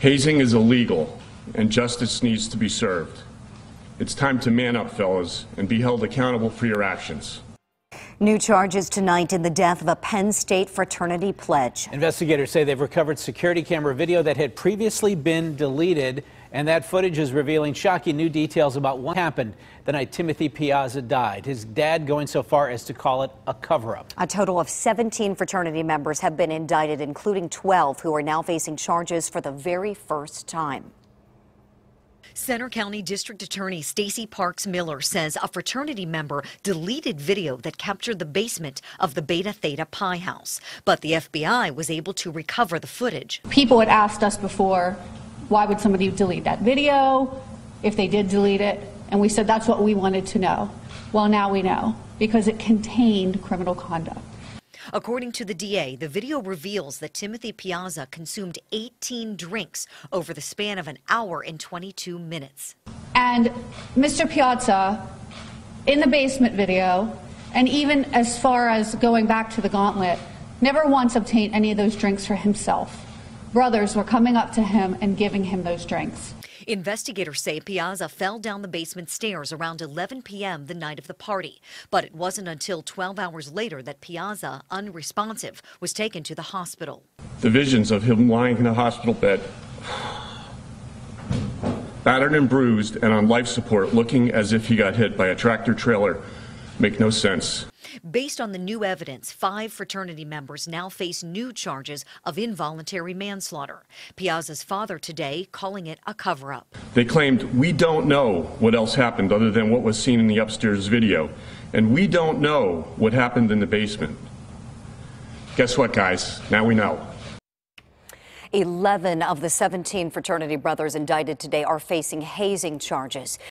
Hazing is illegal, and justice needs to be served. It's time to man up, fellas, and be held accountable for your actions. New charges tonight in the death of a Penn State fraternity pledge. Investigators say they've recovered security camera video that had previously been deleted, and that footage is revealing shocking new details about what happened the night Timothy Piazza died. His dad going so far as to call it a cover up. A total of 17 fraternity members have been indicted, including 12 who are now facing charges for the very first time. Centre County District Attorney Stacy Parks Miller says a fraternity member deleted video that captured the basement of the Beta Theta Pi house, but the FBI was able to recover the footage. People had asked us before, why would somebody delete that video if they did delete it? And we said that's what we wanted to know. Well, now we know because it contained criminal conduct. According to the DA, the video reveals that Timothy Piazza consumed 18 drinks over the span of an hour and 22 minutes. And Mr. Piazza, in the basement video, and even as far as going back to the gauntlet, never once obtained any of those drinks for himself. Brothers were coming up to him and giving him those drinks. Investigators say Piazza fell down the basement stairs around 11 p.m. the night of the party, but it wasn't until 12 hours later that Piazza, unresponsive, was taken to the hospital. The visions of him lying in a hospital bed, battered and bruised and on life support, looking as if he got hit by a tractor trailer, make no sense. Based on the new evidence, five fraternity members now face new charges of involuntary manslaughter. Piazza's father today calling it a cover up. They claimed, We don't know what else happened other than what was seen in the upstairs video, and we don't know what happened in the basement. Guess what, guys? Now we know. 11 of the 17 fraternity brothers indicted today are facing hazing charges.